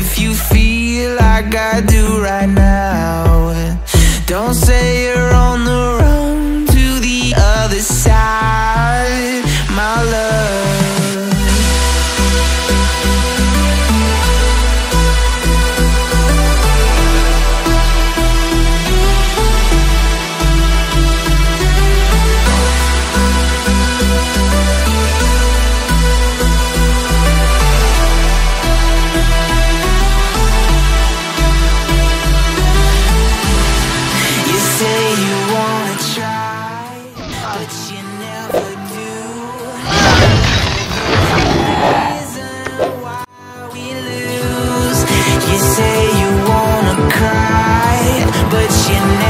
if you feel like I do right now but you never